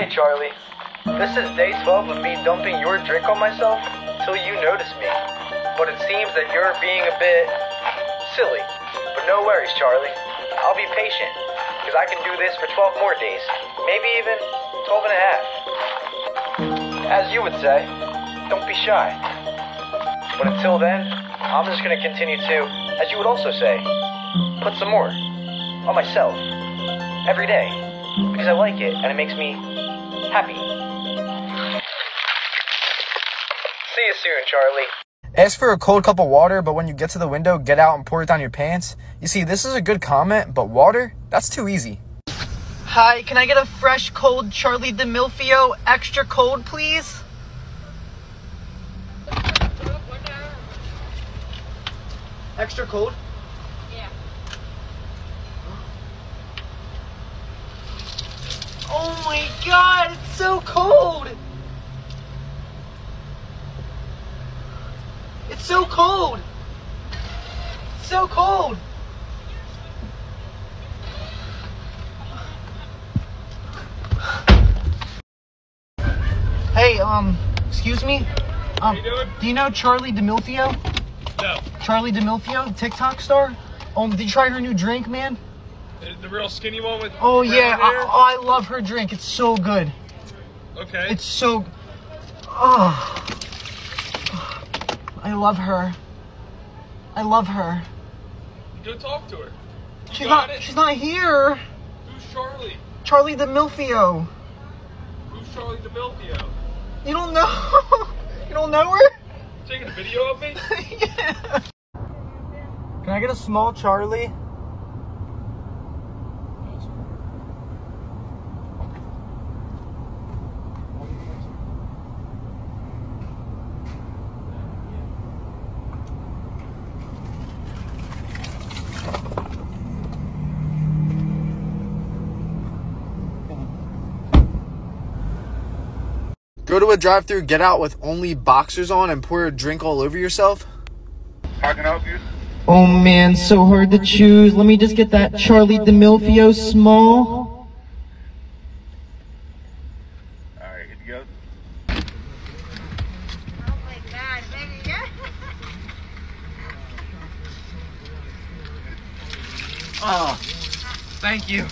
Hey Charli, this is day 12 of me dumping your drink on myself till you notice me. But it seems that you're being a bit silly. But no worries, Charli. I'll be patient because I can do this for 12 more days, maybe even 12 and a half. As you would say, don't be shy. But until then, I'm just gonna continue to, as you would also say, put some more on myself every day because I like it and it makes me happy. See you soon, Charli. Ask for a cold cup of water, but when you get to the window, get out and pour it down your pants. You see, this is a good comment, but water? That's too easy. Hi, can I get a fresh, cold Charli D'Amelio, extra cold, please? Extra cold? Oh my god, it's so cold! It's so cold! It's so cold! Hey, um, excuse me? Um, you do you know Charli D'Amelio? No, Charli D'Amelio, TikTok star? Um, did you try her new drink, man? The, the real skinny one with. Oh yeah, I, oh, I love her drink. It's so good. okay. It's so. Oh, I love her. I love her. Go talk to her. You She's got not. it? She's not here. Who's Charli? Charli D'Amelio. Who's Charli D'Amelio? You don't know. you don't know her. Taking a video of me? yeah. Can I get a small Charli? Go to a drive through, get out with only boxers on, and pour a drink all over yourself? How can I help you? Oh man, so hard to choose. Let me just get that Charli D'Amelio small. Alright, here you go. Oh my god, baby. Oh, thank you.